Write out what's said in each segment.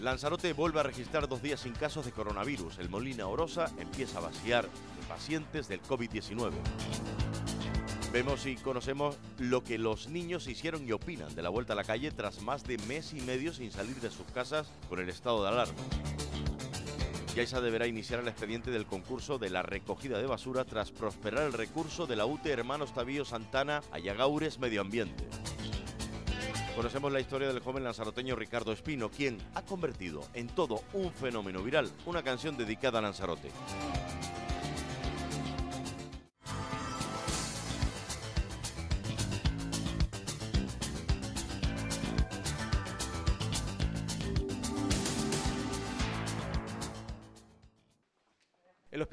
Lanzarote vuelve a registrar dos días sin casos de coronavirus. El Molina Orosa empieza a vaciar de pacientes del COVID-19. Vemos y conocemos lo que los niños hicieron y opinan de la vuelta a la calle tras más de mes y medio sin salir de sus casas por el estado de alarma. Yaisa deberá iniciar el expediente del concurso de la recogida de basura tras prosperar el recurso de la UTE Hermanos Tavío Santana a Yagaures Medio Ambiente. Conocemos la historia del joven lanzaroteño Ricardo Espino, quien ha convertido en todo un fenómeno viral una canción dedicada a Lanzarote.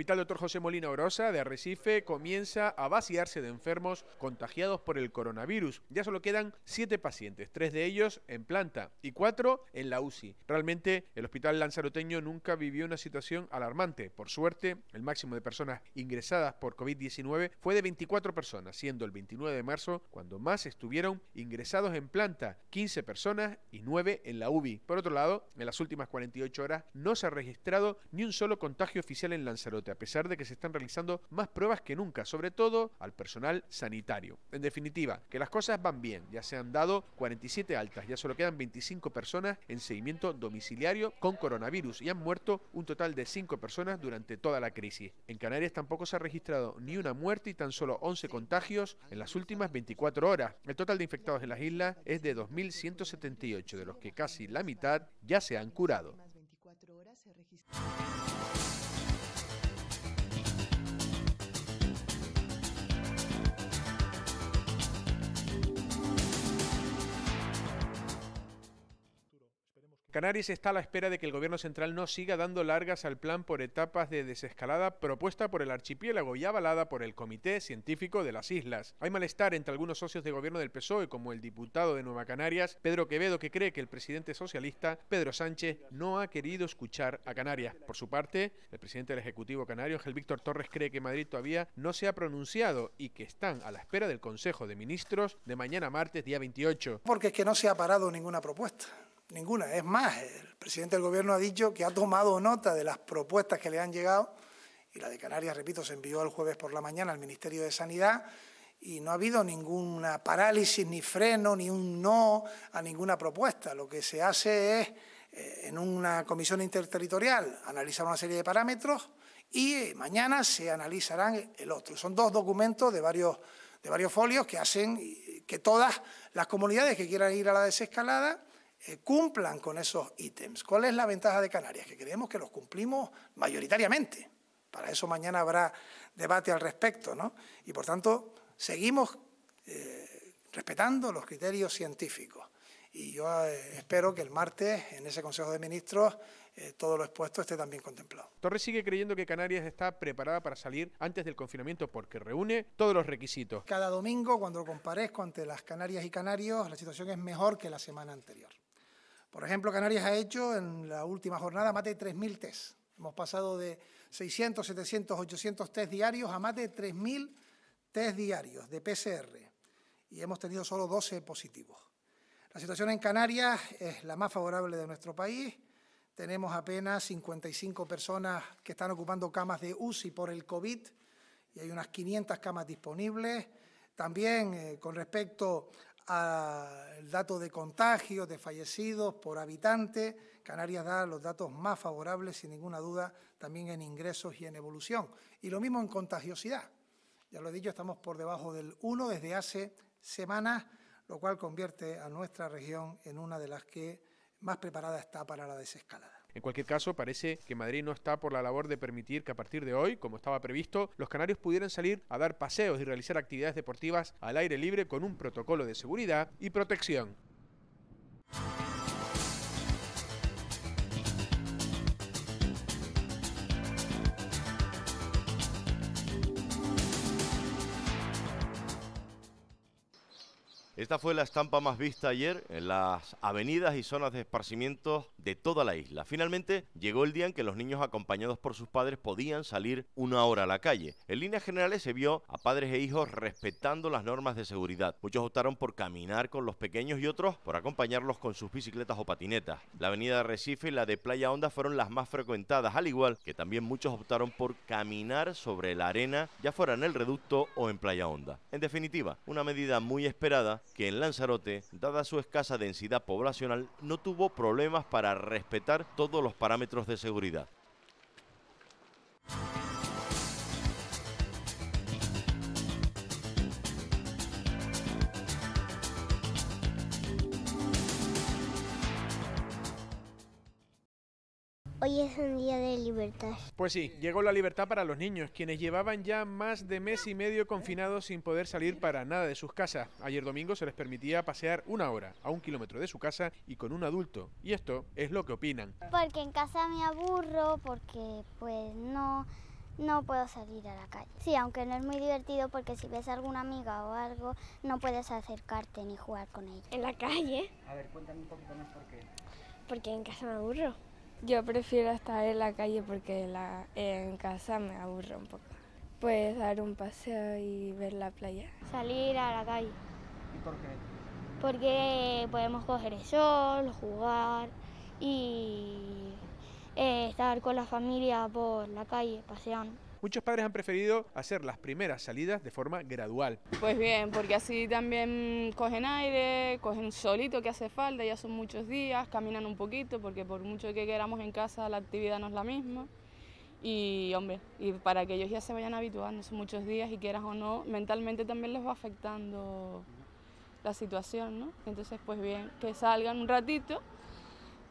Hospital Dr. José Molina Orosa de Arrecife comienza a vaciarse de enfermos contagiados por el coronavirus. Ya solo quedan siete pacientes, tres de ellos en planta y cuatro en la UCI. Realmente el hospital lanzaroteño nunca vivió una situación alarmante. Por suerte, el máximo de personas ingresadas por COVID-19 fue de 24 personas, siendo el 29 de marzo cuando más estuvieron ingresados en planta, 15 personas y 9 en la UBI. Por otro lado, en las últimas 48 horas no se ha registrado ni un solo contagio oficial en Lanzarote a pesar de que se están realizando más pruebas que nunca, sobre todo al personal sanitario. En definitiva, que las cosas van bien, ya se han dado 47 altas, ya solo quedan 25 personas en seguimiento domiciliario con coronavirus y han muerto un total de 5 personas durante toda la crisis. En Canarias tampoco se ha registrado ni una muerte y tan solo 11 contagios en las últimas 24 horas. El total de infectados en las islas es de 2.178, de los que casi la mitad ya se han curado. Canarias está a la espera de que el gobierno central no siga dando largas al plan por etapas de desescalada propuesta por el archipiélago y avalada por el Comité Científico de las Islas. Hay malestar entre algunos socios de gobierno del PSOE, como el diputado de Nueva Canarias, Pedro Quevedo, que cree que el presidente socialista, Pedro Sánchez, no ha querido escuchar a Canarias. Por su parte, el presidente del Ejecutivo canario, Ángel Víctor Torres, cree que Madrid todavía no se ha pronunciado y que están a la espera del Consejo de Ministros de mañana martes, día 28. Porque es que no se ha parado ninguna propuesta ninguna. Es más, el presidente del Gobierno ha dicho que ha tomado nota de las propuestas que le han llegado, y la de Canarias, repito, se envió el jueves por la mañana al Ministerio de Sanidad, y no ha habido ninguna parálisis, ni freno, ni un no a ninguna propuesta. Lo que se hace es, eh, en una comisión interterritorial, analizar una serie de parámetros y mañana se analizarán el otro. Son dos documentos de varios, de varios folios que hacen que todas las comunidades que quieran ir a la desescalada eh, cumplan con esos ítems. ¿Cuál es la ventaja de Canarias? Que creemos que los cumplimos mayoritariamente. Para eso mañana habrá debate al respecto, ¿no? Y por tanto, seguimos eh, respetando los criterios científicos. Y yo eh, espero que el martes, en ese Consejo de Ministros, todo lo expuesto esté también contemplado. Torres sigue creyendo que Canarias está preparada para salir antes del confinamiento porque reúne todos los requisitos. Cada domingo, cuando comparezco ante las Canarias y Canarios, la situación es mejor que la semana anterior. Por ejemplo, Canarias ha hecho en la última jornada más de 3.000 test. Hemos pasado de 600, 700, 800 test diarios a más de 3.000 test diarios de PCR y hemos tenido solo 12 positivos. La situación en Canarias es la más favorable de nuestro país. Tenemos apenas 55 personas que están ocupando camas de UCI por el COVID y hay unas 500 camas disponibles. También eh, con respecto al dato de contagios, de fallecidos por habitante, Canarias da los datos más favorables, sin ninguna duda, también en ingresos y en evolución. Y lo mismo en contagiosidad. Ya lo he dicho, estamos por debajo del 1 desde hace semanas, lo cual convierte a nuestra región en una de las que más preparada está para la desescalada. En cualquier caso, parece que Madrid no está por la labor de permitir que a partir de hoy, como estaba previsto, los canarios pudieran salir a dar paseos y realizar actividades deportivas al aire libre con un protocolo de seguridad y protección. Esta fue la estampa más vista ayer en las avenidas y zonas de esparcimiento de toda la isla. Finalmente llegó el día en que los niños acompañados por sus padres podían salir una hora a la calle. En líneas generales se vio a padres e hijos respetando las normas de seguridad. Muchos optaron por caminar con los pequeños y otros por acompañarlos con sus bicicletas o patinetas. La avenida de Recife y la de Playa Honda fueron las más frecuentadas, al igual que también muchos optaron por caminar sobre la arena, ya fuera en el reducto o en Playa Honda. En definitiva, una medida muy esperada que en Lanzarote, dada su escasa densidad poblacional, no tuvo problemas para respetar todos los parámetros de seguridad. Hoy es un día de libertad. Pues sí, llegó la libertad para los niños, quienes llevaban ya más de mes y medio confinados sin poder salir para nada de sus casas. Ayer domingo se les permitía pasear una hora a un kilómetro de su casa y con un adulto. Y esto es lo que opinan. Porque en casa me aburro, porque pues no, no puedo salir a la calle. Sí, aunque no es muy divertido porque si ves a alguna amiga o algo, no puedes acercarte ni jugar con ella. En la calle. A ver, cuéntame un poquito más por qué. Porque en casa me aburro. Yo prefiero estar en la calle porque la, en casa me aburro un poco. Puedes dar un paseo y ver la playa. Salir a la calle. ¿Y por qué? Porque podemos coger el sol, jugar y eh, estar con la familia por la calle paseando. Muchos padres han preferido hacer las primeras salidas de forma gradual. Pues bien, porque así también cogen aire, cogen solito que hace falta, ya son muchos días, caminan un poquito, porque por mucho que queramos en casa la actividad no es la misma. Y hombre, y para que ellos ya se vayan habituando, son muchos días y quieras o no, mentalmente también les va afectando la situación, ¿no? Entonces, pues bien, que salgan un ratito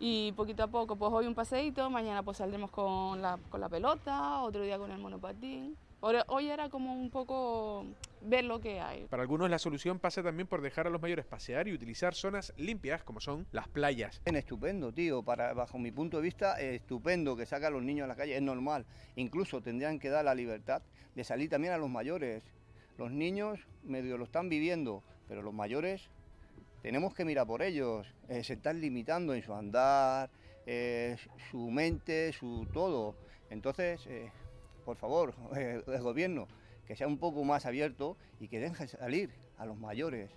y poquito a poco, pues hoy un paseíto, mañana pues saldremos con la, con la pelota, otro día con el monopatín. Hoy, hoy era como un poco ver lo que hay. Para algunos la solución pasa también por dejar a los mayores pasear y utilizar zonas limpias como son las playas. Es estupendo, tío, para, bajo mi punto de vista, es estupendo que saque a los niños a la calle, es normal. Incluso tendrían que dar la libertad de salir también a los mayores. Los niños medio lo están viviendo, pero los mayores tenemos que mirar por ellos. Eh, se están limitando en su andar, eh, su mente, su todo. Entonces, eh, por favor, el gobierno, que sea un poco más abierto y que deje salir a los mayores.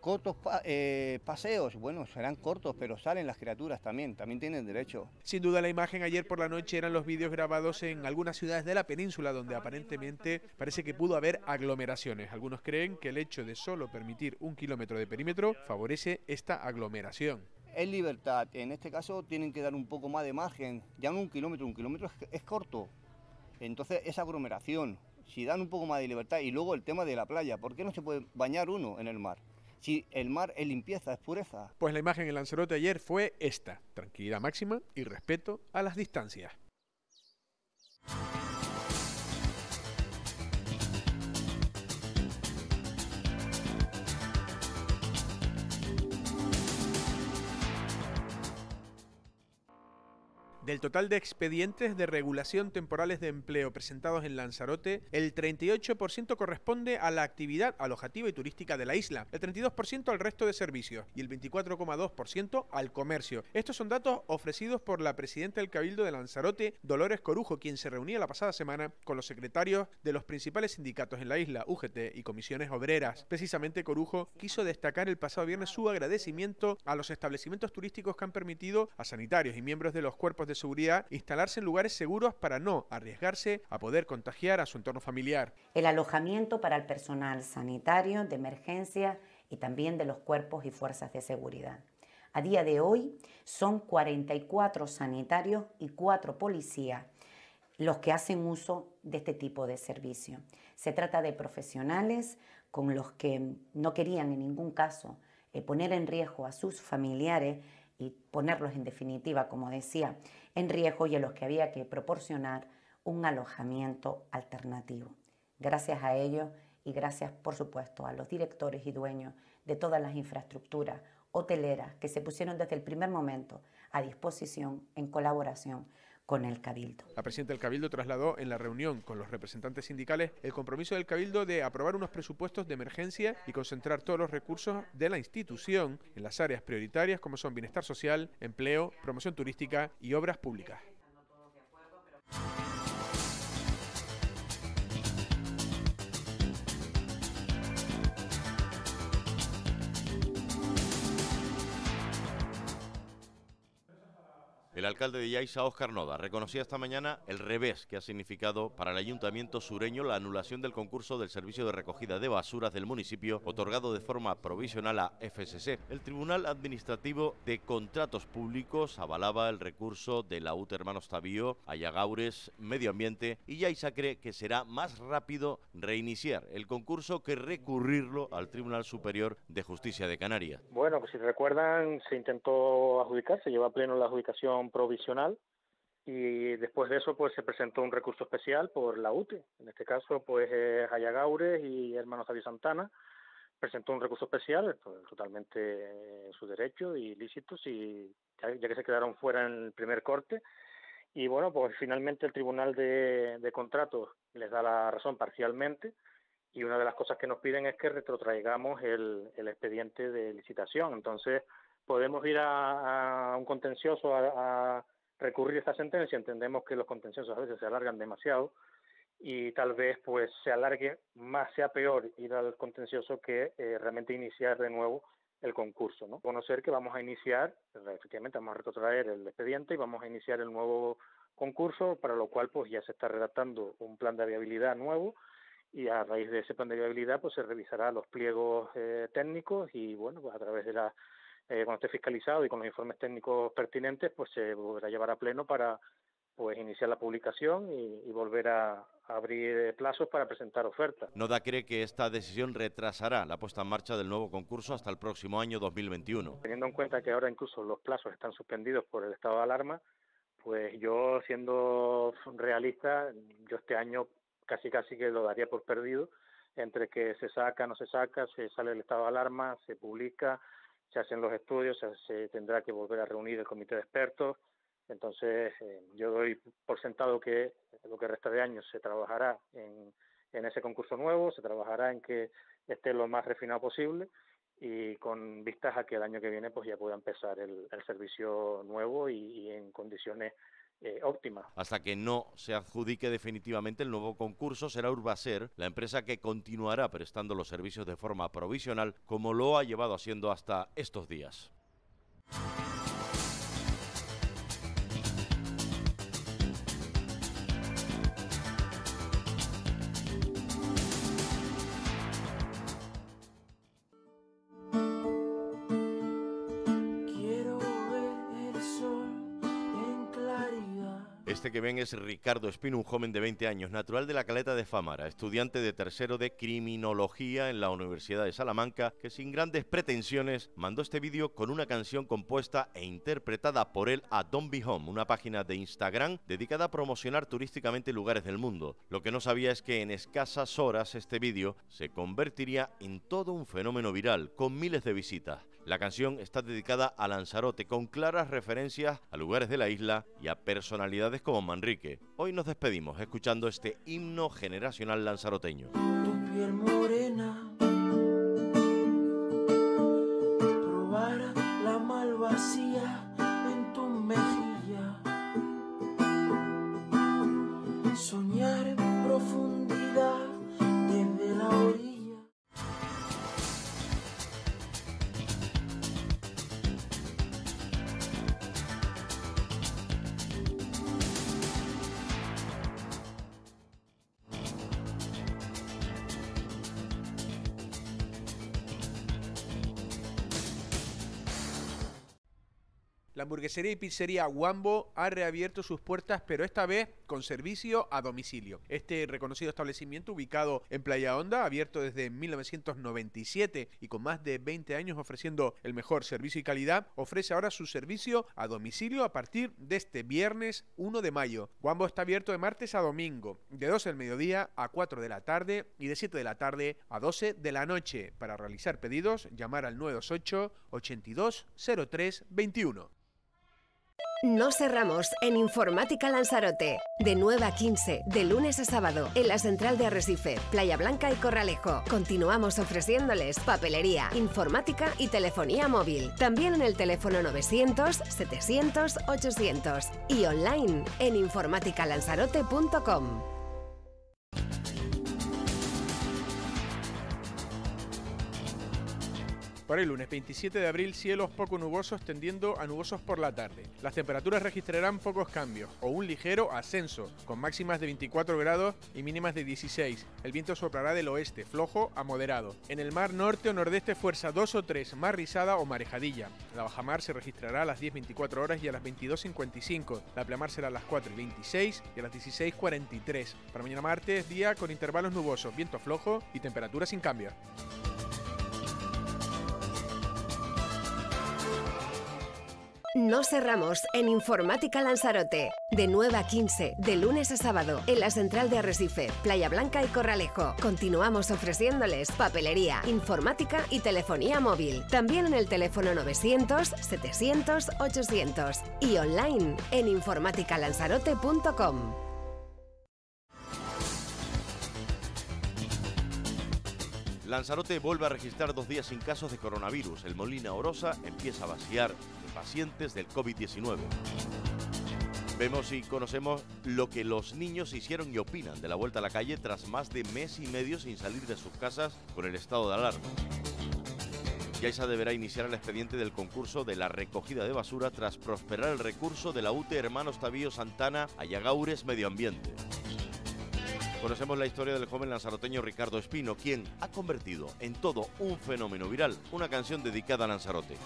Cortos pa eh, paseos, bueno, serán cortos, pero salen las criaturas también, también tienen derecho. Sin duda la imagen ayer por la noche eran los vídeos grabados en algunas ciudades de la península donde aparentemente parece que pudo haber aglomeraciones. Algunos creen que el hecho de solo permitir un kilómetro de perímetro favorece esta aglomeración. Es libertad, en este caso tienen que dar un poco más de margen, ya no un kilómetro, un kilómetro es, es corto, entonces es aglomeración, si dan un poco más de libertad y luego el tema de la playa, ¿por qué no se puede bañar uno en el mar? Si el mar es limpieza, es pureza. Pues la imagen en Lanzarote ayer fue esta, tranquilidad máxima y respeto a las distancias. Del total de expedientes de regulación temporales de empleo presentados en Lanzarote, el 38% corresponde a la actividad alojativa y turística de la isla, el 32% al resto de servicios y el 24,2% al comercio. Estos son datos ofrecidos por la presidenta del Cabildo de Lanzarote, Dolores Corujo, quien se reunía la pasada semana con los secretarios de los principales sindicatos en la isla, UGT y comisiones obreras. Precisamente Corujo quiso destacar el pasado viernes su agradecimiento a los establecimientos turísticos que han permitido a sanitarios y miembros de los cuerpos de seguridad instalarse en lugares seguros para no arriesgarse a poder contagiar a su entorno familiar. El alojamiento para el personal sanitario, de emergencia y también de los cuerpos y fuerzas de seguridad. A día de hoy son 44 sanitarios y 4 policías los que hacen uso de este tipo de servicio. Se trata de profesionales con los que no querían en ningún caso eh, poner en riesgo a sus familiares y ponerlos en definitiva, como decía, en riesgo y a los que había que proporcionar un alojamiento alternativo. Gracias a ellos y gracias, por supuesto, a los directores y dueños de todas las infraestructuras hoteleras que se pusieron desde el primer momento a disposición en colaboración con el Cabildo. La presidenta del Cabildo trasladó en la reunión con los representantes sindicales el compromiso del Cabildo de aprobar unos presupuestos de emergencia y concentrar todos los recursos de la institución en las áreas prioritarias como son bienestar social, empleo, promoción turística y obras públicas. El alcalde de Yaiza, Óscar Noda, reconocía esta mañana el revés que ha significado para el ayuntamiento sureño la anulación del concurso del servicio de recogida de basuras del municipio otorgado de forma provisional a FSC. El Tribunal Administrativo de Contratos Públicos avalaba el recurso de la UT Hermanos Tavío, Ayagaures, Medio Ambiente y Yaiza cree que será más rápido reiniciar el concurso que recurrirlo al Tribunal Superior de Justicia de Canarias. Bueno, pues si recuerdan, se intentó adjudicar, se lleva a pleno la adjudicación provisional y después de eso pues se presentó un recurso especial por la UTE, en este caso pues Hayagaure y Hermanos Javier Santana presentó un recurso especial pues, totalmente en su derecho y lícitos y ya, que se quedaron fuera en el primer corte. Y bueno pues finalmente el Tribunal de, Contratos les da la razón parcialmente y una de las cosas que nos piden es que retrotraigamos el expediente de licitación. Entonces podemos ir a, un contencioso a, recurrir a esta sentencia. Entendemos que los contenciosos a veces se alargan demasiado y tal vez pues se alargue más, sea peor ir al contencioso que eh, realmente iniciar de nuevo el concurso. ¿no? Conocer que vamos a iniciar, efectivamente vamos a retrotraer el expediente y vamos a iniciar el nuevo concurso, para lo cual pues ya se está redactando un plan de viabilidad nuevo y a raíz de ese plan de viabilidad pues se revisará los pliegos eh, técnicos y bueno pues a través de la eh, cuando esté fiscalizado y con los informes técnicos pertinentes, pues se volverá a llevar a pleno para pues iniciar la publicación y, volver a, abrir plazos para presentar ofertas. Noda cree que esta decisión retrasará la puesta en marcha del nuevo concurso hasta el próximo año 2021. Teniendo en cuenta que ahora incluso los plazos están suspendidos por el estado de alarma, pues yo siendo realista, yo este año casi casi que lo daría por perdido entre que se saca, no se saca, se sale el estado de alarma, se publica, se hacen los estudios, se, tendrá que volver a reunir el comité de expertos. Entonces, eh, yo doy por sentado que lo que resta de año se trabajará en, en ese concurso nuevo, se trabajará en que esté lo más refinado posible y con vistas a que el año que viene pues ya pueda empezar el, servicio nuevo y en condiciones eh, óptima. Hasta que no se adjudique definitivamente el nuevo concurso, será Urbaser la empresa que continuará prestando los servicios de forma provisional como lo ha llevado haciendo hasta estos días. Este que ven es Ricardo Espino, un joven de 20 años, natural de la Caleta de Famara, estudiante de tercero de Criminología en la Universidad de Salamanca, que sin grandes pretensiones mandó este vídeo con una canción compuesta e interpretada por él a Don't Be Home, una página de Instagram dedicada a promocionar turísticamente lugares del mundo. Lo que no sabía es que en escasas horas este vídeo se convertiría en todo un fenómeno viral, con miles de visitas. La canción está dedicada a Lanzarote, con claras referencias a lugares de la isla y a personalidades como Manrique. Hoy nos despedimos escuchando este himno generacional lanzaroteño. La hamburguesería y pizzería Wambo ha reabierto sus puertas, pero esta vez con servicio a domicilio. Este reconocido establecimiento, ubicado en Playa Honda, abierto desde 1997 y con más de 20 años ofreciendo el mejor servicio y calidad, ofrece ahora su servicio a domicilio a partir de este viernes 1 de mayo. Wambo está abierto de martes a domingo, de 12 del mediodía a 4 de la tarde y de 7 de la tarde a 12 de la noche. Para realizar pedidos, llamar al 928 82 03 21. No cerramos en Informática Lanzarote. De 9 a 15, de lunes a sábado, en la central de Arrecife, Playa Blanca y Corralejo. Continuamos ofreciéndoles papelería, informática y telefonía móvil. También en el teléfono 900 700 800 y online en informáticalanzarote.com. Para el lunes 27 de abril, cielos poco nubosos tendiendo a nubosos por la tarde. Las temperaturas registrarán pocos cambios o un ligero ascenso, con máximas de 24 grados y mínimas de 16. El viento soplará del oeste, flojo a moderado. En el mar norte o nordeste, fuerza 2 o 3, mar rizada o marejadilla. La bajamar se registrará a las 10.24 horas y a las 22.55. La pleamar será a las 4.26 y a las 16.43. Para mañana martes, día con intervalos nubosos, viento flojo y temperatura sin cambio. No cerramos en Informática Lanzarote. De 9 a 15, de lunes a sábado, en la central de Arrecife, Playa Blanca y Corralejo. Continuamos ofreciéndoles papelería, informática y telefonía móvil. También en el teléfono 900 700 800 y online en informáticalanzarote.com. Lanzarote vuelve a registrar dos días sin casos de coronavirus. El Molina Orosa empieza a vaciar pacientes del COVID-19. Vemos y conocemos lo que los niños hicieron y opinan de la vuelta a la calle tras más de mes y medio sin salir de sus casas con el estado de alarma. Yaisa deberá iniciar el expediente del concurso de la recogida de basura tras prosperar el recurso de la UTE Hermanos Tavío Santana a Yagaures Medio Ambiente. Conocemos la historia del joven lanzaroteño Ricardo Espino, quien ha convertido en todo un fenómeno viral una canción dedicada a Lanzarote.